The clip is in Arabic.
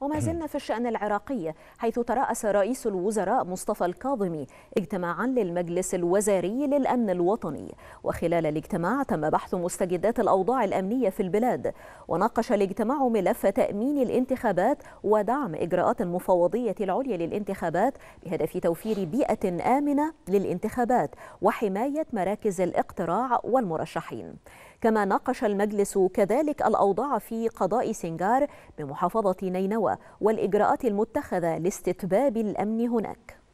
وما زلنا في الشأن العراقي حيث ترأس رئيس الوزراء مصطفى الكاظمي اجتماعا للمجلس الوزاري للأمن الوطني. وخلال الاجتماع تم بحث مستجدات الأوضاع الأمنية في البلاد وناقش الاجتماع ملف تأمين الانتخابات ودعم إجراءات المفوضية العليا للانتخابات بهدف توفير بيئة آمنة للانتخابات وحماية مراكز الاقتراع والمرشحين. كما ناقش المجلس كذلك الأوضاع في قضاء سنغار بمحافظة نينوى والإجراءات المتخذة لاستتباب الأمن هناك.